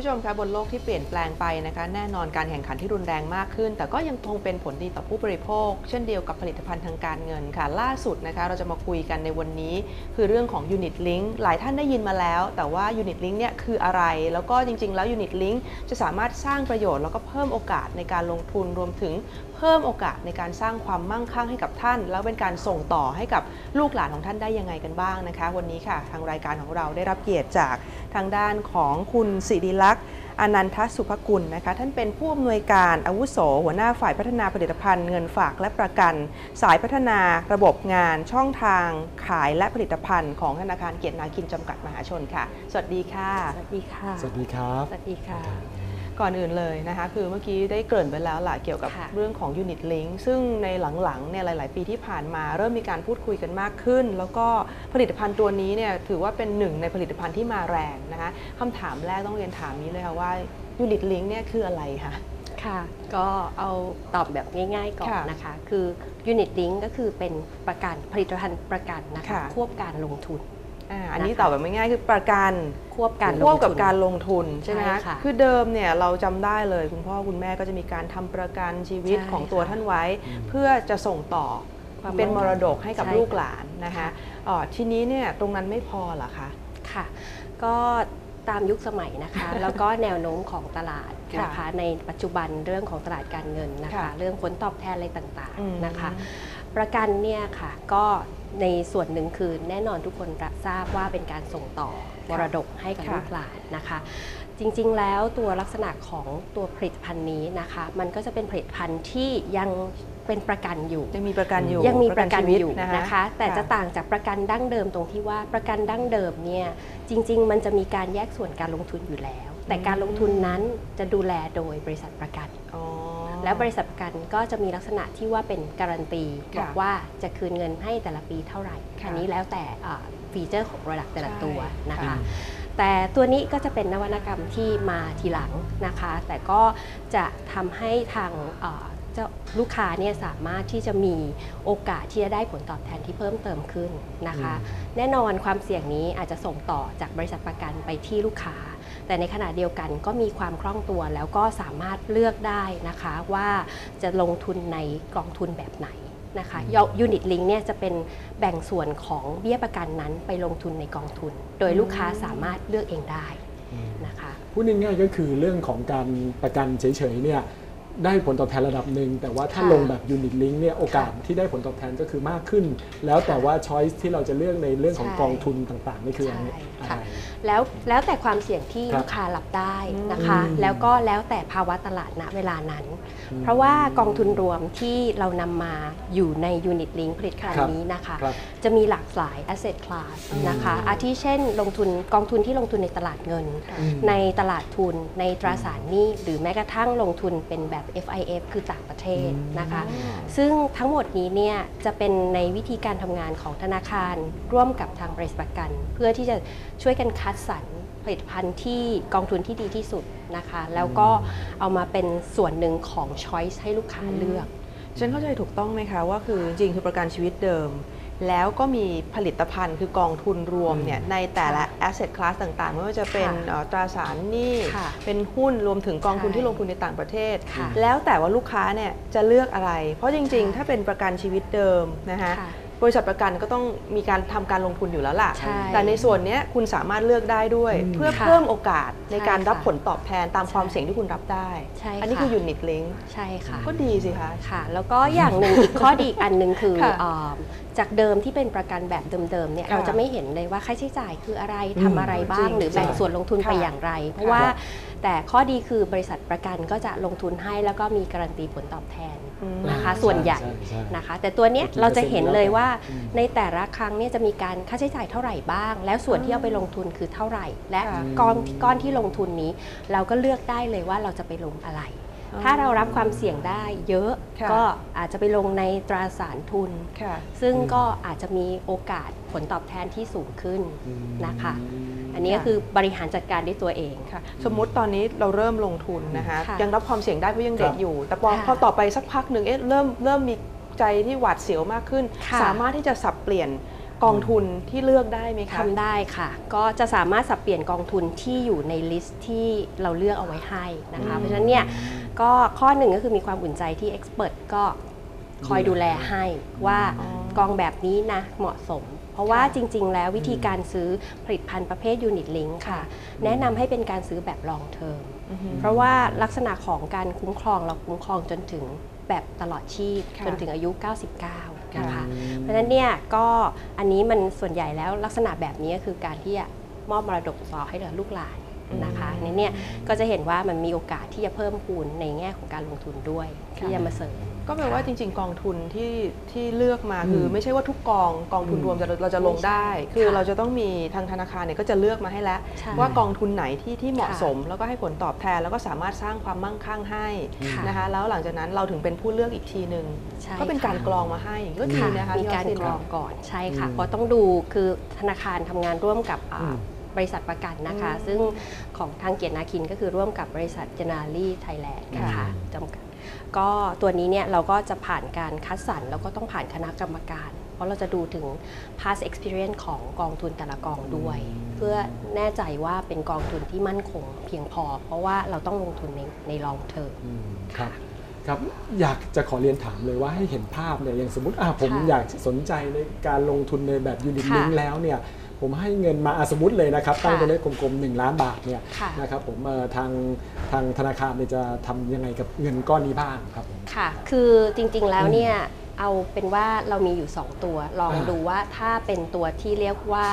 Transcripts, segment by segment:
ผู้ชมคะบนโลกที่เปลี่ยนแปลงไปนะคะแน่นอนการแข่งขันที่รุนแรงมากขึ้น แต่ก็ยังคงเป็นผลดีต่อผู้บริโภค เช่นเดียวกับผลิตภัณฑ์ทางการเงินค่ะ ล่าสุดนะคะเราจะมาคุยกันในวันนี้ คือเรื่องของ Unit Link หลายท่านได้ยินมาแล้ว แต่ว่า Unit Link เนี่ยคืออะไร แล้วก็จริง ๆ แล้ว Unit Link จะสามารถสร้างประโยชน์แล้วก็เพิ่มโอกาสในการลงทุนรวมถึง เพิ่มโอกาสในการสร้างความมั่งคั่งให้กับท่าน แล้วเป็นการส่งต่อให้กับลูกหลานของท่านได้ยังไงกันบ้างนะคะ วันนี้ค่ะ ทางรายการของเราได้รับเกียรติจากทางด้านของคุณสิริลักษณ์อนันทสุภกุลนะคะ ท่านเป็นผู้อำนวยการอาวุโส หัวหน้าฝ่ายพัฒนาผลิตภัณฑ์เงินฝากและประกัน สายพัฒนาระบบงาน ช่องทาง ขายและผลิตภัณฑ์ของธนาคารเกียรตินาคินจำกัดมหาชนค่ะ สวัสดีค่ะ สวัสดีค่ะ สวัสดีครับ สวัสดีค่ะ ก่อนอื่นเลยนะคะ คือเมื่อกี้ได้เกริ่นไปแล้วล่ะเกี่ยวกับค่ะเรื่องของ Unit Link ซึ่งในหลังๆเนี่ยหลาย ๆ ปีที่ผ่านมาเริ่มมีการพูดคุยกันมากขึ้น แล้วก็ผลิตภัณฑ์ตัวนี้เนี่ยถือว่าเป็นหนึ่งในผลิตภัณฑ์ที่มาแรงนะคะคำถามแรกต้องเรียนถามนี้เลยค่ะว่า Unit Link เนี่ยคืออะไรคะค่ะ ก็เอาตอบแบบง่ายๆก่อนค่ะนะคะ คือ Unit Link ก็คือเป็นประกันผลิตภัณฑ์ประกันนะคะค่ะควบการลงทุน อ่าอันนี้นะคะตอบแบบง่ายๆคือประกันควบการลงควบกับทุนการลงทุนใช่ไหมใช่คะค่ะคือเดิมเนี่ยเราจำได้เลยคุณพ่อคุณแม่ก็จะมีการทำประกันชีวิตใช่ของตัวค่ะท่านไว้ เพื่อจะส่งต่อความเป็นมมั่งรคั่งดกให้กับใช่ลูกค่ะหลานนะคะค่ะอ๋อทีนี้เนี่ยตรงนั้นไม่พอเหรอคะ ค่ะ ก็ตามยุคสมัยนะคะ แล้วก็แนวโน้มของตลาดค่ะนะคะในปัจจุบันเรื่องของตลาดการเงินนะคะ ค่ะเรื่องผลตอบแทนอะไรต่างอืม ๆนะคะ ประกันเนี่ยค่ะก็ในส่วนหนึ่งคือแน่นอนทุกคนรับทราบว่าเป็นการส่งต่อมรดกให้กับค่ะลูกหลานนะคะ จริงๆแล้วตัวลักษณะของตัวผลิตภัณฑ์นี้นะคะ มันก็จะเป็นผลิตภัณฑ์ที่ยังเป็นประกันอยู่ยังมีประกันอยู่ยังมีประกันชีวิตอยู่นะคะ แต่จะต่างจากประกันดั้งเดิมตรงที่ว่าประกันดั้งเดิมเนี่ยจริง ๆ มันจะมีการแยกส่วนการลงทุนอยู่แล้ว แต่การลงทุนนั้นจะดูแลโดยบริษัทประกันอ๋อ แล้วบริษัทประกันก็จะมีลักษณะที่ว่าเป็นการันตีค่ะบอกว่าจะคืนเงินให้แต่ละปีเท่าไหร่ค่ะอันนี้แล้วแต่อ่าฟีเจอร์ของระดับแต่ละใช่ตัวนะค่ะคะแต่ตัวนี้ก็จะเป็นนวัตกรรมที่มาทีหลังนะคะ แต่ก็จะทำให้ทางเอ่อเจ้าลูกค้าเนี่ยสามารถที่จะมีโอกาสที่จะได้ผลตอบแทนที่เพิ่มเติมขึ้นนะคะ แน่นอนความเสี่ยงนี้อาจจะส่งต่อจากบริษัทประกันไปที่ลูกค้า แต่ในขณะเดียวกันก็มีความคล่องตัวแล้วก็สามารถเลือกได้นะคะว่าจะลงทุนในกองทุนแบบไหนนะคะunit link เนี่ยจะเป็นแบ่งส่วนของเบี้ยประกันนั้นไปลงทุนในกองทุน โดยลูกค้าสามารถเลือกเองได้นะคะพูดง่ายๆก็คือเรื่องของการประกันเฉยๆเนี่ย ได้ผลตอบแทนระดับหนึ่งแต่ว่าถ้าค่ะลงแบบ unit link เนี่ยโอกาสที่ได้ผลตอบแทนก็คือมากขึ้น แล้วแต่ว่า choice ที่เราจะเลือกในเรื่องของใช่กองทุนต่างๆนี่คืออะไรใช่อะค่ะไรแล้วแล้วแต่ความเสี่ยงที่ครับลูกค้ารับได้นะคะอืมแล้วก็แล้วแต่ภาวะตลาดณเวลานั้นอืมเพราะว่ากองทุนรวมที่เรานำมาอยู่ในยูนิตลิงผลิตภัณครัฑ์บนี้นะคะครับจะมีหลากหลาย asset class นะคะอาทิเช่น ลงทุนกองทุนที่ลงทุนในตลาดเงินอืมในตลาดทุนในตราสารหนี้หรือแม้กระทั่งลงทุนเป็นแบบ FIF คือต่างประเทศนะคะ ซึ่งทั้งหมดนี้เนี่ยจะเป็นในวิธีการทำงานของธนาคารร่วมกับทางบริษัทประกัน เพื่อที่จะช่วยกันคัดสรรผลิตภัณฑ์ที่กองทุนที่ดีที่สุดนะคะ แล้วก็เอามาเป็นส่วนหนึ่งของ choice ให้ลูกค้าเลือก ฉันเข้าใจถูกต้องไหมคะว่าคือจริงๆคือประกันชีวิตเดิม แล้วก็มีผลิตภัณฑ์คือกองทุนรวมเนี่ยในแต่ละ asset class ต่างๆ ไม่ว่าจะเป็นค่ะเอ่อตราสารหนี้ค่ะเป็นหุ้นรวมถึงกองทุนใช่ที่ลงทุนในต่างประเทศค่ะแล้วแต่ว่าลูกค้าเนี่ยจะเลือกอะไร เพราะจริงๆค่ะถ้าเป็นประกันชีวิตเดิมนะคะค่ะ บริษัทประกันก็ต้องมีการทำการลงทุนอยู่แล้วล่ะใช่แต่ในส่วนเนี้ยคุณสามารถเลือกได้ด้วยอืมเพื่อค่ะเพิ่มโอกาสในการใช่รับค่ะผลตอบแทนตามความใช่เสี่ยงที่คุณรับได้ใช่อันี้ค่ะคือ unit link ใช่ค่ะ ก็ดีสิคะค่ะ แล้วก็อย่างหนึ่งอีกข้อดีอีกอันหนึ่งคือค่ะเอ่อจากเดิมที่เป็นประกันแบบเดิมๆเนี่ยค่ะเราจะไม่เห็นเลยว่าค่าใช้จ่ายคืออะไรอืมทำอะไรบ้างจริงหรือแบ่งใช่ส่วนลงทุนไปค่ะอย่างไร เพราะค่ะว่า แต่ข้อดีคือบริษัทประกันก็จะลงทุนให้แล้วก็มีการันตีผลตอบแทนอืมนะคะใช่ส่วนใหญ่ใช่ใช่นะคะ แต่ตัวเนี้ยกี่เราจะเห็นเลยว่าอืมในแต่ละครั้งเนี่ยจะมีการค่าใช้จ่ายเท่าไหร่บ้าง แล้วส่วนที่เอาไปลงทุนคือเท่าไหร่ และค่ะก้อนก้อนที่ลงทุนนี้ เราก็เลือกได้เลยว่าเราจะไปลงอะไรอ๋อ ถ้าเรารับความเสี่ยงได้เยอะค่ะก็อาจจะไปลงในตราสารทุนค่ะซึ่งอืมก็อาจจะมีโอกาสผลตอบแทนที่สูงขึ้นอืมนะคะ อันนี้ก็คือบริหารจัดการด้วยตัวเองค่ะสมมุติตอนนี้เราเริ่มลงทุนนะคะค่ะยังรับความเสี่ยงได้เพราะยังเด็กครับอยู่ แต่พอค่ะพอต่อไปสักพักหนึ่งเอ๊ะเริ่มเริ่มมีใจที่หวาดเสียวมากขึ้นค่ะสามารถที่จะสับเปลี่ยนกองทุนที่เลือกได้ไหมคะทำได้ค่ะ ก็จะสามารถสับเปลี่ยนกองทุนที่อยู่ใน list ที่เราเลือกเอาไว้ให้นะคะอืมเพราะฉะนั้นเนี่ย ก็ข้อหนึ่งก็คือมีความอุ่นใจที่ expert ก็คอยดูแลให้ว่าอ๋อกองแบบนี้นะเหมาะสม เพราะว่าค่ะจริง ๆ แล้ววิธีการซื้อผลิตภัณฑ์ประเภท unit link ค่ะ แนะนำให้เป็นการซื้อแบบ long termอือฮึเพราะว่าลักษณะของการคุ้มครองเราคุ้มครองจนถึงแบบตลอดชีพค่ะจนถึงอายุ 99 นะคะค่ะเพราะฉะนั้นเนี่ยก็อันนี้มันส่วนใหญ่แล้วลักษณะแบบนี้ก็คือการที่จะมอบมรดกต่อให้เหลือลูกหลาน นะคะในเนี่ยก็จะเห็นว่ามันมีโอกาสที่จะเพิ่มพูนในแง่ของการลงทุนด้วย ที่จะมาเสริม ก็แปลว่าจริง ๆ กองทุนที่ที่เลือกมาอืมคือไม่ใช่ว่าทุกกองกองทุนอืมรวมจะเราจะลงได้ไม่ใช่คือค่ะเราจะต้องมีทางธนาคารเนี่ยก็จะเลือกมาให้แล้วใช่ว่ากองทุนไหนที่ที่เหมาะค่ะสม แล้วก็ให้ผลตอบแทนแล้วก็สามารถสร้างความมั่งคั่งให้ค่ะนะคะแล้วหลังจากนั้นเราถึงเป็นผู้เลือกอีกทีหนึ่งใช่ก็เป็นการค่ะกรองมาให้อย่างนี้ก็ดีค่ะนะคะมีพี่การออสตินกรองก่อนใช่ค่ะอืมเพราะต้องดูคือธนาคารทำงานร่วมกับอ่าอืม บริษัทประกันนะคะอืมซึ่งของทางเกียรตินาคินก็คือร่วมกับบริษัท Generali Thailand นะคะค่ะจำกัดก็ตัวนี้เนี่ยเราก็จะผ่านการคัดสรรแล้วก็ต้องผ่านคณะกรรมการ เพราะเราจะดูถึง past experience ของกองทุนแต่ละกองด้วย เพื่อแน่ใจว่าเป็นกองทุนที่มั่นคงเพียงพอ เพราะว่าเราต้องลงทุนในใน long term อืมครับครับอยากจะขอเรียนถามเลยว่าให้เห็นภาพเนี่ยอย่างสมมติอะผมค่ะอยากสนใจในการลงทุนในแบบยูนิตค่ะลิงแล้วเนี่ย ผมให้เงินมาอะสมมติเลยนะครับค่ะตั้งตัวเลขกลมๆ1ล้านบาทเนี่ยค่ะนะครับผมเอ่อทางทางธนาคารเนี่ยจะทำยังไงกับเงินก้อนนี้บ้างครับผมค่ะ คือจริงๆแล้วเนี่ย เอาเป็นว่าเรามีอยู่ 2 ตัว ลองอ่าดูว่าถ้าเป็นตัวที่เรียกว่า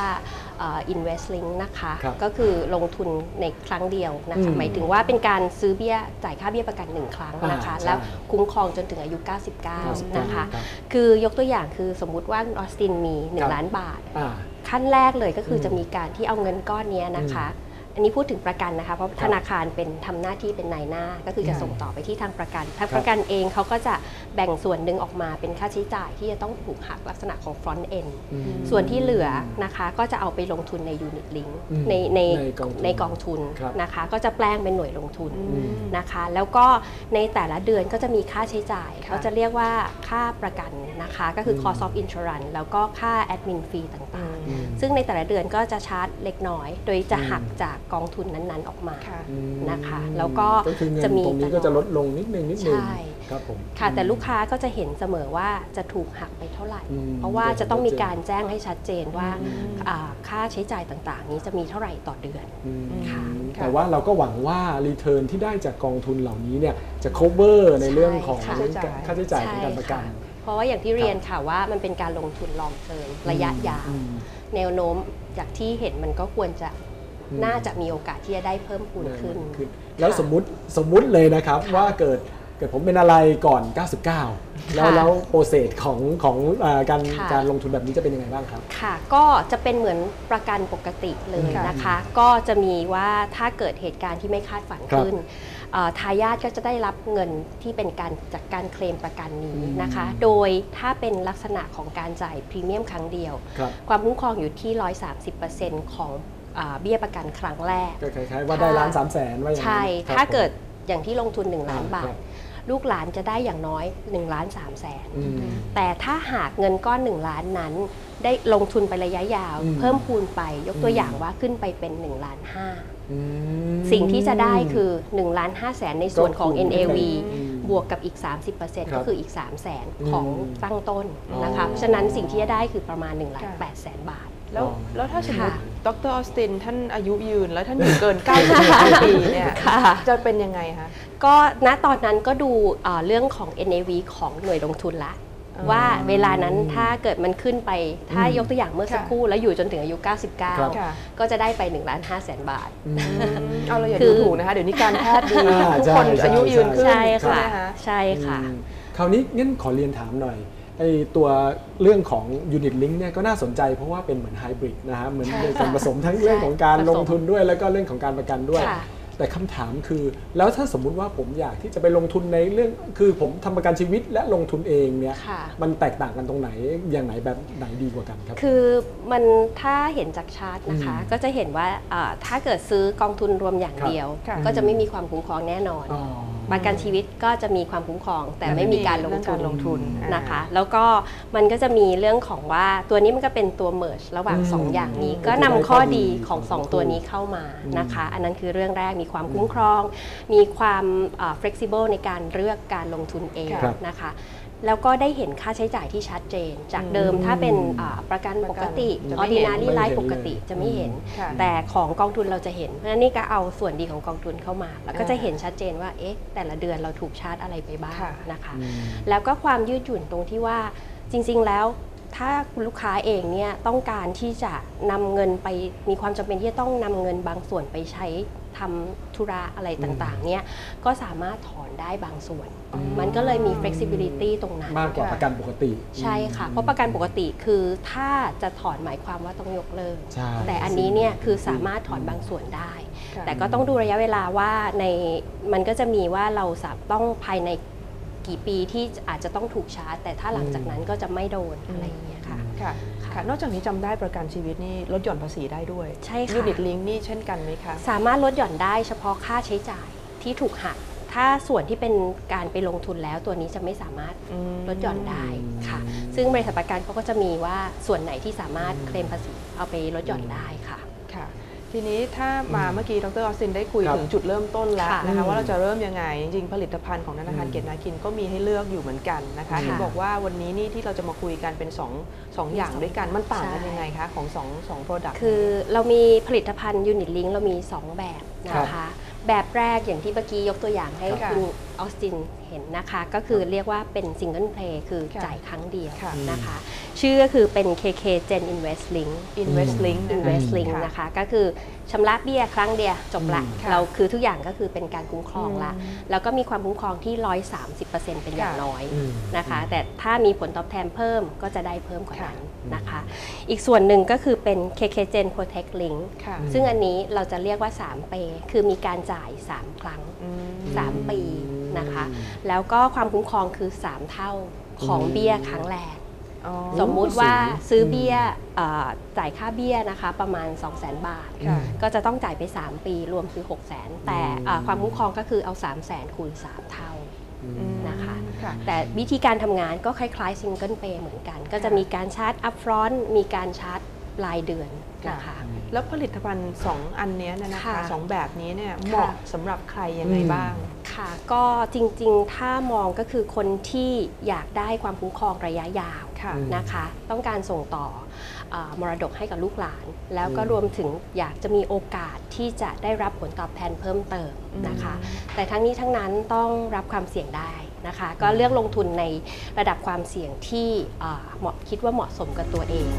เอ่อ invest link นะคะครับก็คือลงทุนในครั้งเดียวนะคะอืมหมายถึงว่าเป็นการซื้อเบี้ยจ่ายค่าเบี้ยประกัน 1 ครั้งนะคะอ่าใช่แล้วคุ้มครองจนถึงอายุ 99 นะคะรับคือยกตัวอย่างคือสมมุติว่าออสตินมีครับ1ล้านบาทอ่าขั้นแรกเลยก็คืออมจะมีการที่เอาเงินก้อนเนี้ยนะคะ อันนี้พูดถึงประกันนะคะ เพราะครับธนาคารเป็นทำหน้าที่เป็นนายหน้า ก็คือจะอืมส่งต่อไปที่ทางประกัน ทางครับประกันเองเขาก็จะแบ่งส่วนหนึ่งออกมาเป็นค่าใช้จ่ายที่จะต้องถูกหักลักษณะของ front end อืมส่วนที่เหลือนะคะก็จะเอาไปลงทุนใน unit link อืมในในในกองทุนในกองทุนครับนะคะ ก็จะแปลงเป็นหน่วยลงทุนอืมนะคะ แล้วก็ในแต่ละเดือนก็จะมีค่าใช้จ่ายค่ะเขาจะเรียกว่าค่าประกันนะคะ ก็คืออืม cost of insurance แล้วก็ค่า admin fee ต่างอืมอืมๆซึ่งในแต่ละเดือนก็จะชาร์จเล็กน้อย โดยจะอืมหักจากกองทุนนั้นๆออกมาค่ะ อืมนะคะแล้วก็ก็คือเงินจะมีตรงนี้ก็จะลดลงนิดนึงนิดนึงใช่ ครับผม ค่ะแต่ลูกค้าก็จะเห็นเสมอว่าจะถูกหักไปเท่าไหร่ อืมเพราะว่าจะต้องมีการแจ้งให้ชัดเจนว่าอืม อ่าค่าใช้จ่ายต่างๆ นี้จะมีเท่าไหร่ต่อเดือน อืมค่ะแต่ว่าเราก็หวังว่ารีเทิร์นที่ได้จากกองทุนเหล่านี้เนี่ยจะ cover ในเรื่องของใช่ค่ะ ค่าใช้จ่ายของการประกัน ใช่ค่ะเพราะว่าอย่างที่เรียนค่ะว่ามันเป็นการลงทุนลองเทอมระยะยาว อืม แนวโน้มจากที่เห็นมันก็ควรจะอืม น่าจะมีโอกาสที่จะได้เพิ่มพูนขึ้นขึ้น แล้วสมมุติสมมุติเลยนะครับว่าเกิดเกิดผมเป็นอะไรก่อน 99 แล้วค่ะแล้วโปรเซสของของเอ่อการค่ะการลงทุนแบบนี้จะเป็นยังไงบ้างครับ ค่ะ ก็จะเป็นเหมือนประกันปกติเลยค่ะนะคะ ก็จะมีว่าถ้าเกิดเหตุการณ์ที่ไม่คาดฝันครับขึ้นเอ่อทายาทก็จะได้รับเงินที่เป็นการจากการเคลมประกันนี้นะคะอืมโดยถ้าเป็นลักษณะของการจ่ายพรีเมียมครั้งเดียวครับความคุ้มครองอยู่ที่ 130%ของอ่า เบี้ยประกันครั้งแรกก็คล้ายๆว่าได้ล้านสามแสนว่าอย่างนั้นใช่ครับถ้าผมเกิดอย่างที่ลงทุน 1 ล้านอ่าบาครัทบลูกหลานจะได้อย่างน้อย1ล้าน3แสนอืมแต่ถ้าหากเงินก้อน 1 ล้านนั้น ได้ลงทุนไประยะยาวอืมเพิ่มพูนไปยกตัวอืมอย่างว่าขึ้นไปเป็น1ล้าน5อืมสิ่งที่จะได้คือ1ล้าน5แสนในส่วนของก็คูณ NAV อืมบวกกับอีก 30%ครัก็บคืออีก 3 0 0แสนอืมของตั้งต้นนะคะอ๋อเพราะฉะนั้นสิ่งที่จะได้คือประมาณ1ล้านค่ะ8แสนบาท แล้วอ๋อแล้วถ้าสมมติค่ะ ดรออสตินท่านอายุยืน แล้วท่านอยู่เกิน 95 ปีเนี่ยค่ะจะเป็นยังไงคะ ก็ณตอนนั้นก็ดูเอ่อเรื่องของ NAV ของหน่วยลงทุนละอ๋อว่าเวลานั้นถ้าเกิดมันขึ้นไปถ้าอืมยกตัวอย่างเมื่อสักค่ะครู่แล้วอยู่จนถึงอายุ ครับ ค่ะ 99 ก็จะได้ไป1ล้าน5แสนบาท อืม เอาเราอย่าคืดูอถูกนะคะ เดี๋ยวนี้การแพทย์ดีอ่าทุกคนใช่อายุยืนขึ้นใช่ใช่ค่ะไหมคะ ใช่ค่ะ อืมคราวนี้งั้นขอเรียนถามหน่อย ไอ้ตัวเรื่องของ Unit Link เนี่ยก็น่าสนใจเพราะว่าเป็นเหมือนไฮบริดนะฮะเหมือนใช่เป็นส่วนค่ะผสมทั้งเรื่องของการใช่ลงทุนด้วย แล้วก็เรื่องของการประกันด้วยค่ะแต่คำถามคือ แล้วถ้าสมมุติว่าผมอยากที่จะไปลงทุนในเรื่องคือผมทำประกันชีวิตและลงทุนเองเนี่ยค่ะมันแตกต่างกันตรงไหนอย่างไหนแบบไหนดีกว่ากันครับ คือมันถ้าเห็นจากชาร์ตนะคะอืมก็จะเห็นว่าอ่าถ้าเกิดซื้อกองทุนรวมอย่างครับเดียวค่ะก็จะไม่มีความคุ้มครองแน่นอนอ๋อ ประกันชีวิตก็จะมีความคุ้มครอง แต่แต่ไม่มีการลงเรื่องทุกานรลงทุนนะคะอ่าแล้วก็มันก็จะมีเรื่องของว่าตัวนี้มันก็เป็นตัว merge ระหว่างอืมสองอย่างนี้อืมก็นำข้อดีของของ 2 ตัวนี้เข้ามาอืมนะคะ อันนั้นคือเรื่องแรกมีความคุ้มครอง มีความเอ่อ flexible ในการเลือกการลงทุนเองครับนะคะ แล้วก็ได้เห็นค่าใช้จ่ายที่ชัดเจน จากเดิมอืมถ้าเป็นอ่าประกันปกติจะไม่เห็น ordinary ไม่ life เห็นปกติเลยจะไม่เห็น ค่ะ แต่ของกองทุนเราจะเห็น เพราะฉะนั้นนี่ก็เอาส่วนดีของกองทุนเข้ามา แล้วก็อ่าจะเห็นชัดเจนว่าเอ๊ะแต่ละเดือนเราถูกชาร์จอะไรไปบ้างค่ะ นะคะ อืม แล้วก็ความยืดหยุ่นตรงที่ว่าจริง ๆ แล้ว ถ้าคุณลูกค้าเองเนี่ยต้องการที่จะนำเงินไปมีความจำเป็นที่จะต้องนำเงินบางส่วนไปใช้ ทำธุระอะไรต่างๆเนี่ยก็สามารถถอนได้บางส่วนอืมมันก็เลยมี flexibility ตรงนั้นมากกว่าประกันปกติ ใช่ค่ะ เพราะประกันปกติคือถ้าจะถอนหมายความว่าต้องยกเลิกใช่แต่อันนี้เนี่ยคือสามารถถอนบางส่วนได้ค่ะแต่ก็ต้องดูระยะเวลาว่าในมันก็จะมีว่าเราสามต้องภายในกี่ปีที่อาจจะต้องถูกชาร์จ แต่ถ้าหลังจากนั้นก็จะไม่โดนอะไรอย่างเงี้ยค่ะ ค่ะค่ะ นอกจากนี้จำได้ประกันชีวิตนี่ลดหย่อนภาษีได้ด้วยใช่ค่ะ ยูนิตลิงนี่เช่นกันไหมคะ สามารถลดหย่อนได้เฉพาะค่าใช้จ่ายที่ถูกหัก ถ้าส่วนที่เป็นการไปลงทุนแล้วตัวนี้จะไม่สามารถอืมลดหย่อนได้ค่ะอืมซึ่งบริษัทประกันเขาก็จะมีว่าส่วนไหนที่สามารถเคลมภาษีเอาไปลดหย่อนได้ค่ะ ค่ะ ทีนี้ถ้ามาเมื่อกี้ดร.ออสตินได้คุยครับถึงจุดเริ่มต้นแล้วค่ะนะคะอืมว่าเราจะเริ่มยังไง จริงๆ ผลิตภัณฑ์ของธนาคารอืมเกียรตินาคินก็มีให้เลือกอยู่เหมือนกันนะคะค่ะเห็นบอกว่าวันนี้นี่ที่เราจะมาคุยกันเป็น2องสองอย่างด้วยกันมันต่างกันใช่ยังไงคะของสอง product คือเรามีผลิตภัณฑ์ unit link เรามี 2 แบบนะคะ แบบแรกอย่างที่เมื่อกี้ยกตัวอย่างให้ค่ะคุณ ออสตินเห็นนะคะ ก็คือเรียกว่าเป็น single pay คือค่ะจ่ายครั้งเดียวค่ะนะคะ ชื่อก็คือเป็น KK Gen Invest Link Invest Link นะคะ Invest Link ค่ะนะคะ ก็คือชำระเบี้ยครั้งเดียวจบละอืมค่ะเราคือทุกอย่างก็คือเป็นการคุ้มครองละอืมแล้วก็มีความคุ้มครองที่ 130%เป็นอย่างค่ะน้อยอืมนะคะ แต่ถ้ามีผลตอบแทนเพิ่มก็จะได้เพิ่มกว่านั้นค่ะนะคะ อีกส่วนหนึ่งก็คือเป็น KK Gen Protect Link ค่ะอืมซึ่งอันนี้เราจะเรียกว่า 3 เป คือมีการจ่าย 3 ครั้งอืม3ปี นะคะ แล้วก็ความคุ้มครองคือ 3 เท่าของเบี้ยครั้งแรกอ๋อสมมุติว่าสูงซื้อเบี้ยเอ่อจ่ายค่าเบี้ยนะคะประมาณ 2 0 0 0 0 0 บาทค่ะก็จะต้องจ่ายไป 3 ปีรวมคือ 6 0 0 0 0 0แต่อ่าความคุ้มครองก็คือเอา 3 0 0 0 0 0คูณ3 เท่าอืมอืมนะคะค่ะแต่วิธีการทำงานก็คล้ายๆซิงเกิลเ y เหมือนกัน ก็จะมีการ charge upfront มีการชาร์จ รายเดือนนะคะ แล้วผลิตภัณฑ์2อันเนี้ยเนี่ยนะคะค่ะสองแบบนี้เนี่ยเหมาะสำหรับใครยังไงอืมบ้างค่ะก็จริงๆ ถ้ามองก็คือคนที่อยากได้ความคุ้มครองระยะยาวค่ะนะคะ ต้องการส่งต่อเออมรดกให้กับลูกหลาน แล้วก็อืมรวมถึงอยากจะมีโอกาสที่จะได้รับผลตอบแทนเพิ่มเติมนะคะ แต่ทั้งนี้ทั้งนั้นต้องรับความเสี่ยงได้นะคะ ก็เลือกลงทุนในระดับความเสี่ยงที่เอ่อเหมาะคิดว่าเหมาะสมกับตัวเอง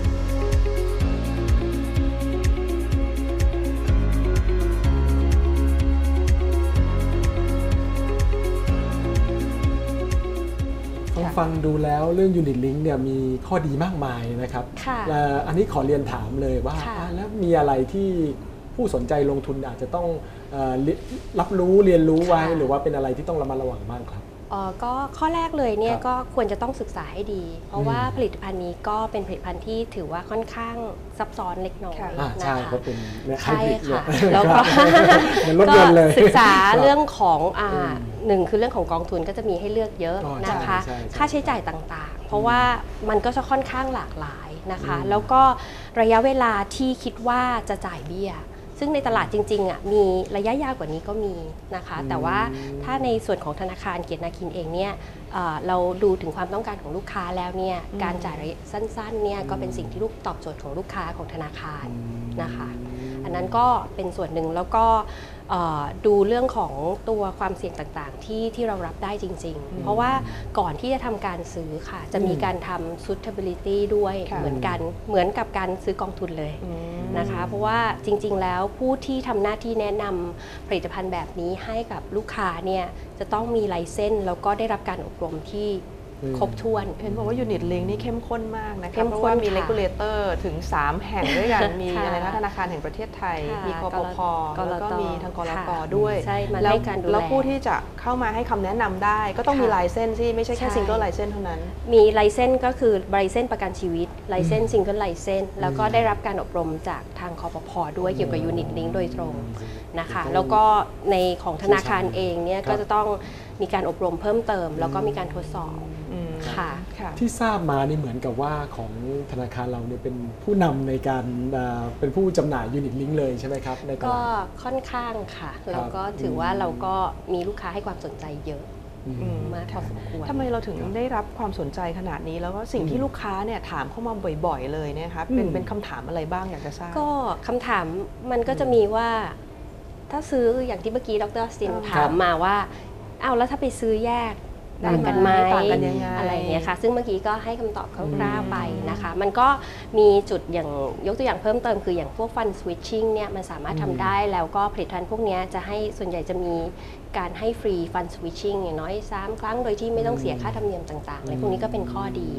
ฟังค่ะฟังดูแล้วเรื่องยูนิตลิงเนี่ยมีข้อดีมากมายนะครับค่ะและอันนี้ขอเรียนถามเลยว่าค่ะอะแล้วมีอะไรที่ผู้สนใจลงทุนอาจจะต้องเอ่อเรียรับรู้เรียนรู้ไว้ค่ะหรือว่าเป็นอะไรที่ต้องระมัดระวังบ้างครับเอ่อ ก็ข้อแรกเลยเนี่ยครับก็ควรจะต้องศึกษาให้ดี เพราะอืมว่าผลิตภัณฑ์นี้ก็เป็นผลิตภัณฑ์ที่ถือว่าค่อนข้างซับซ้อนเล็กน้อยค่ะอ่านะใช่คะเพราะเป็นเนี่ยไฮใช่บริดเนี่ยค่ะแล้วก็ครับเหมือนรถยนต์เลยก็ศึกษาครับเรื่องของอ่าอืมหนึ่งคือเรื่องของกองทุนก็จะมีให้เลือกเยอะอ๋อนะคะใช่ใช่ใช่ค่าใช้จ่ายต่างๆ เพราะว่ามันก็จะค่อนข้างหลากหลายนะคะอืมแล้วก็ระยะเวลาที่คิดว่าจะจ่ายเบี้ย ซึ่งในตลาดจริงๆอะมีระยะยาวกว่านี้ก็มีนะคะ แต่ว่าถ้าในส่วนของธนาคารเกียรตินาคินเองเนี่ยเอ่อเราดูถึงความต้องการของลูกค้าแล้วเนี่ยอืมการจ่ายระยะสั้นๆเนี่ยก็เป็นสิ่งที่ลูกตอบโจทย์ของลูกค้าของธนาคารนะคะ อันนั้นก็เป็นส่วนหนึ่งแล้วก็เอ่อดูเรื่องของตัวความเสี่ยงต่างๆ ที่ที่เรารับได้จริง ๆ เพราะว่าก่อนที่จะทำการซื้อค่ะ จะมีการทำ suitability ด้วยค่ะเหมือนกันเหมือนกับการซื้อกองทุนเลยอืม นะคะ เพราะว่าจริงๆ แล้วผู้ที่ทำหน้าที่แนะนำผลิตภัณฑ์แบบนี้ให้กับลูกค้าเนี่ยจะต้องมี license แล้วก็ได้รับการอบรมที่อืมครบถ้วน เห็นบอกว่า unit link นี่เข้มข้นมากนะเข้มเพข้นราะว่ามีค่ะ regulator ถึง 3 แห่งด้วยกัน มีค่ะอะไรนะธนาคารแห่งประเทศไทยค่ะมีคปภกลตแล้วก็มีทางกลตค่ะด้วยใช่มาแล้วให้การดูแลแล้วผู้ที่จะเข้ามาให้คำแนะนำได้ก็ต้องมีค่ะ license ที่ไม่ใช่แค่ใช่ single license เท่านั้น มี license ก็คือ license ประกันชีวิต license single license แล้วก็ได้รับการอบรมจากทางคอปพอด้วยเกี่ยวกับ unit link โดยตรงนะคะ แล้วก็ในของธนาคารเองเนี่ยครับก็จะต้องมีการอบรมเพิ่มเติม แล้วก็มีการทดสอบอืมค่ะค่ะที่ทราบมานี่เหมือนกับว่าของธนาคารเราเนี่ยเป็นผู้นำในการอ่าเป็นผู้จำหน่ายยูนิตลิงเลยใช่ไหมครับในตก็ลาดค่อนข้างค่ะครับแล้วก็ถือว่าเราก็มีลูกค้าให้ความสนใจเยอะอื มอืมมากพอสมควรทำไมเราถึงได้รับความสนใจขนาดนี้ แล้วก็สิ่งที่ลูกค้าเนี่ยถามเข้ามาบ่อย ๆ เลยเนะคะเป็นอืมเป็นคำถามอะไรบ้างอยากจะทราบก็คำถามมันก็จะมีว่า ถ้าซื้ออย่างที่เมื่อกี้ดรสตินครับถามมาว่าอ้าวแล้วถ้าไปซื้อแยกต่างกันไหมต่างกันยังไงอะไรอย่างเงี้ยค่ะ ซึ่งเมื่อกี้ก็ให้คำตอบคร่าวๆไปนะคะ มันก็มีจุดอย่างยกตัวอย่างเพิ่มเติมคืออย่างพวก fund switching เนี่ยมันสามารถทำได้แล้วก็ผลิตภัณฑ์พวกเนี้ยจะให้ส่วนใหญ่จะมีการให้ฟรี fund switching อย่างน้อย 3 ครั้ง โดยที่ไม่ต้องเสียค่าธรรมเนียมต่างๆอะไรพวกนี้ก็เป็นข้อดี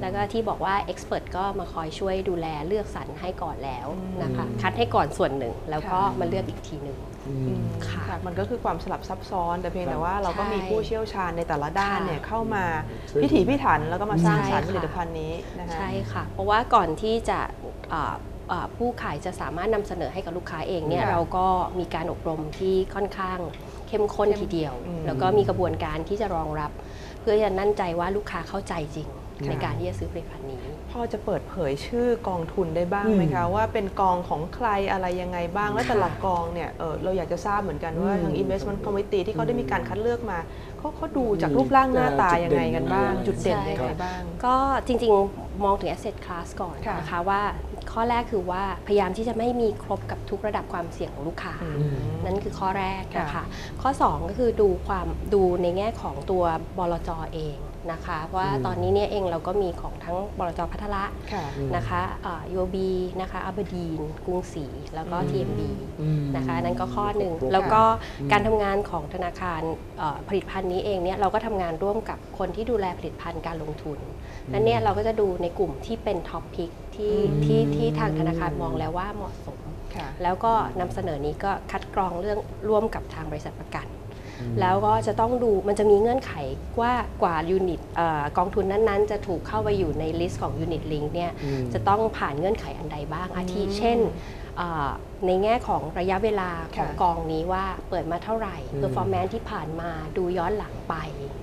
แล้วก็ที่บอกว่า expert ก็มาคอยช่วยดูแลเลือกสรรให้ก่อนแล้วนะคะคัดให้ก่อนส่วนหนึ่ง แล้วก็ค่ะมาเลือกอีกทีหนึ่งอือืมมค่ะค่ะมันก็คือความสลับซับซ้อน แต่เพียงแต่ว่าเราก็ใช่มีผู้เชี่ยวชาญในแต่ละด้านค่ะเนี่ยเข้ามาช่วยพิถีพิถันแล้วก็มาสร้างใช่สรรค์ผค่ะลิตภัณฑ์นี้นะคะใช่ค่ะ เพราะว่าก่อนที่จะเอ่อเอ่อผู้ขายจะสามารถนำเสนอให้กับลูกค้าเองเนี่ยค่ะเราก็มีการอบรมที่ค่อนข้าง เข้มข้นเข้มทีเดียวอืมแล้วก็มีกระบวนการที่จะรองรับ เพื่อจะมั่นใจว่าลูกค้าเข้าใจจริงค่ะในการที่จะซื้อผลิตภัณฑ์นี้ พอจะเปิดเผยชื่อกองทุนได้บ้างไหมคะ ว่าเป็นกองของใครอะไรยังไงบ้าง และแต่ละกองเนี่ยเออเราอยากจะทราบเหมือนกันว่าอืมทาง investment committee ที่เขาได้มีการคัดเลือกมาเขาเขาดูจากรูปร่างหน้าตายังไงกันบ้าง จุดเด่นใช่ยังไงบ้าง ก็จริงๆ มองถึง asset class ก่อนค่ะนะคะว่าข้อแรกคือว่าพยายามที่จะไม่มีครบกับทุกระดับความเสี่ยงของลูกค้าอืมนั่นคือข้อแรกนะค่ะคะข้อ 2 ก็คือดูความดูในแง่ของตัวบลจเอง นะคะเพราะว่าอืมตอนนี้เนี่ยเองเราก็มีของทั้งบลจพัทละค่ะนะคะยูบีนะคะอับดีนกรุงศรีแล้วก็อืม TMB อืมนะคะนั่นก็ข้อหนึ่งครบแล้วก็อืมการทำงานของธนาคารเอ่อผลิตภัณฑ์นี้เองเนี่ยเราก็ทำงานร่วมกับคนที่ดูแลผลิตภัณฑ์การลงทุนนั้นเนี่ยเราก็จะดูในกลุ่มที่เป็น top pick ที่อืมที่ที่ทางธนาคารมองแล้วว่าเหมาะสมค่ะแล้วก็นำเสนอนี้ก็คัดกรองเรื่องร่วมกับทางบริษัทประกันอืม แล้วก็จะต้องดูมันจะมีเงื่อนไขว่ากว่า unit เอ่อกองทุนนั้นๆ จะถูกเข้าไปอยู่ใน list ของ unit link เนี่ยอืมจะต้องผ่านเงื่อนไขอันใดบ้างอาทิอืมเช่นเอ่อในแง่ของระยะเวลาของค่ะกองนี้ว่าเปิดมาเท่าไหร่อืม performance ที่ผ่านมาดูย้อนหลังไป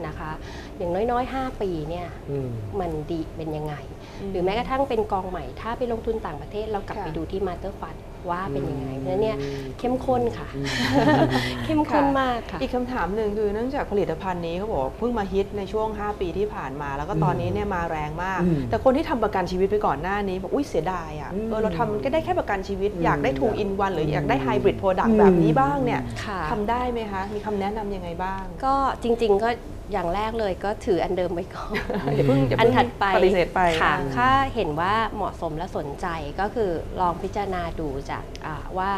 นะคะ อย่างน้อยๆ 5 ปีเนี่ยอืมมันดีเป็นยังไงอืมหรือแม้กระทั่งเป็นกองใหม่ ถ้าไปลงทุนต่างประเทศเรากลับค่ะไปดูที่ master fund ว่าเป็นยังไงอืมเพราะฉะนั้นเนี่ยเข้มข้นค่ะอืมเข้มข้นมากค่ะ อีกคำถามหนึ่งคือเนื่องจากผลิตภัณฑ์นี้เขาบอกว่าเพิ่งมาฮิตในช่วง 5 ปีที่ผ่านมา แล้วก็ตอนนี้เนี่ยมาแรงมากอืมแต่คนที่ทำประกันชีวิตไปก่อนหน้านี้บอกอุ้ยเสียดายอะอืมเออเราทำก็ได้แค่ประกันชีวิตอืมอยากได้ two in one หรืออยากได้อืม hybrid product อืมแบบนี้บ้างเนี่ยค่ะทำได้ไหมคะมีคำแนะนำยังไงบ้าง ก็จริง ๆ ก็ อย่างแรกเลยก็ถืออันเดิมไว้ก่อนอย่าเพิ่งอย่าอันเพิ่งถัดไปปฏิเสธไปค่ะอ่าถ้าเห็นว่าเหมาะสมและสนใจก็คือลองพิจารณาดูจากอ่าว่า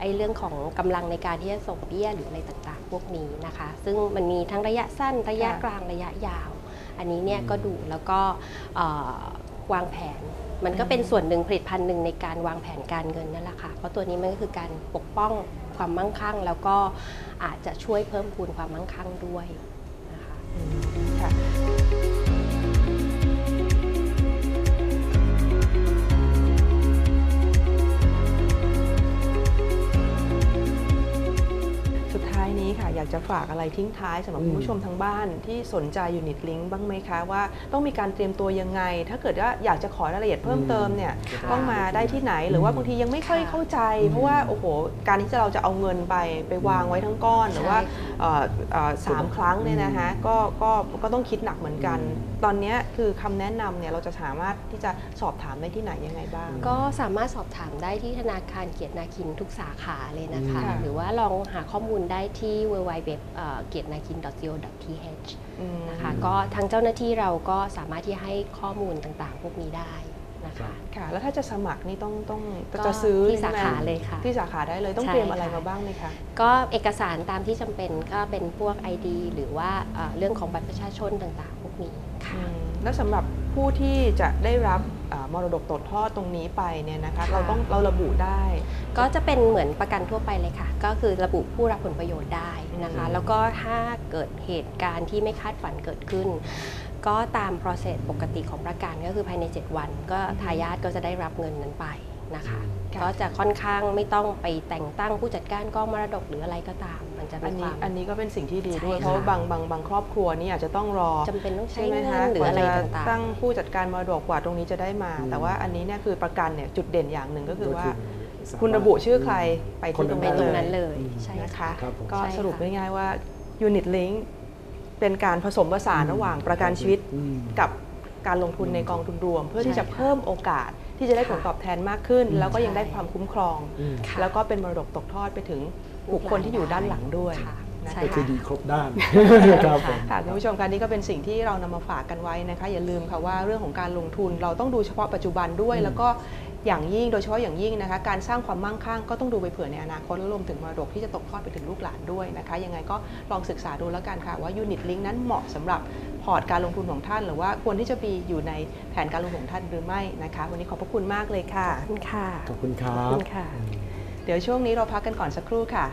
ไอ้เรื่องของกำลังในการที่จะส่งเบี้ยหรืออะไรต่างๆ พวกนี้นะคะ ซึ่งมันมีทั้งระยะสั้นระยะค่ะกลางระยะยาว อันนี้เนี่ยก็ดูแล้วก็เอ่อวางแผนมันก็เป็นส่วนหนึ่งผลิตภัณฑ์หนึ่งในการวางแผนการเงินนั่นแหละค่ะ เพราะตัวนี้มันก็คือการปกป้องความมั่งคั่ง แล้วก็อาจจะช่วยเพิ่มพูนความมั่งคั่งด้วย อยากจะฝากอะไรทิ้งท้ายสำหรับอืมคุณผู้ชมทางบ้านที่สนใจยูนิตลิงบ้างไหมคะว่าต้องมีการเตรียมตัวยังไง ถ้าเกิดว่าอยากจะขอรายละเอียดเพิ่มเติมเนี่ยค่ะต้องมาได้ที่ไหนหรือว่าบางทียังไม่ค่อยค่ะเข้าใจ เพราะว่าโอ้โหการที่เราจะเอาเงินไปไปวางไว้ทั้งก้อนหรือว่าใช่ค่ะเอ่อเอ่อสามครั้งเนี่ยนะคะก็ก็ก็ต้องคิดหนักเหมือนกัน ตอนเนี้ยคือคำแนะนำเนี่ยเราจะสามารถที่จะสอบถามได้ที่ไหนยังไงบ้าง ก็สามารถสอบถามได้ที่ธนาคารเกียรตินาคินทุกสาขาเลยนะคะค่ะหรือว่าลองหาข้อมูลได้ที่ www เกียรตินาคิน .co.th อืมนะคะก็ทางเจ้าหน้าที่เราก็สามารถที่ให้ข้อมูลต่างๆ พวกนี้ได้นะคะค่ะแล้วถ้าจะสมัครนี่ต้องต้องก็จะซื้อที่สาขาใช่ไหมเลยค่ะ ที่สาขาได้เลยต้องใช่เตรียมอะไรค่ะมาบ้างไหมคะก็เอกสารตามที่จำเป็นก็เป็นพวก ID หรือว่าเอ่อเรื่องของบัตรประชาชนต่างๆ พวกนี้ค่ะอืมแล้วสำหรับผู้ที่จะได้รับอ่ามรดกตกทอดตรงนี้ไปเนี่ยนะคะค่ะเราต้องเราระบุได้ ก็จะเป็นเหมือนประกันทั่วไปเลยค่ะ ก็คือระบุผู้รับผลประโยชน์ได้นะคะอืมแล้วก็ถ้าเกิดเหตุการณ์ที่ไม่คาดฝันเกิดขึ้น ก็ตาม process ปกติของประกันก็คือภายใน 7 วัน ก็ทายาทก็จะได้รับเงินนั้นไปนะคะค่ะก็จะค่อนข้างไม่ต้องไปแต่งตั้งผู้จัดการกองมรดกหรืออะไรก็ตาม มันจะอัมีนคนี้วาม อันนี้ก็เป็นสิ่งที่ดีด้วย ใช่ค่ะ เพราะว่าบางบางบางครอบครัวนี่อาจจะต้องรอจำเป็นต้องใช้ใช่ไหมเงิคะนหรืออะไรกว่จต่างๆตั้งผู้จัดการมรดกกว่าตรงนี้จะได้มา อืม แต่ว่าอันนี้เนี่ยคือประกันเนี่ยจุดเด่นอย่างหนึ่งก็คือว่าสามารถคุณระบุชื่อใครไปคนที่ตรงไปนั้นตรงเลนั้ยนเลยอืมใช่นะคะ ครับผม ก็ใช่ค่ะ สรุปง่ายๆว่า Unit Link เป็นการผสมผสานระหว่างประกันชีวิตอืม กับการลงทุนในกองทุนรวม เพื่อที่จะใช่ค่ะเพิ่มโอกาสที่จะได้ผลค่ะตอบแทนมากขึ้นอืมแล้วก็ยังได้ใช่ความคุ้มครอง อืม ค่ะ แล้วก็เป็นมรดกตกทอดไปถึง บุคคลที่อยู่ด้านหลังด้วยค่ะนะใช่ก็คะคือดีครบด้านครับผม ค่ะคุณผู้ชมคะนี่ก็เป็นสิ่งที่เรานำมาฝากกันไว้นะคะ อย่าลืมค่ะว่าเรื่องของการลงทุนเราต้องดูเฉพาะปัจจุบันด้วยอืมแล้วก็อย่างยิ่งโดยเฉพาะอย่างยิ่งนะคะ การสร้างความมั่งคั่งก็ต้องดูไปเผื่อในอนาคตและรวมถึงมรดกที่จะตกทอดไปถึงลูกหลานด้วยนะคะยังไงก็ลองศึกษาดูแล้วกันค่ะว่า Unit Link นั้นเหมาะสำหรับพอร์ตการลงทุนของท่าน หรือว่าควรที่จะมีอยู่ในแผนการลงทุนของท่านหรือไม่นะคะ วันนี้ขอบพระคุณมากเลยค่ะ ขอบคุณค่ะ ขอบคุณครัขอบ บคุณค่ะ เดี๋ยวช่วงนี้เราพักกันก่อนสักครู่ค่ะ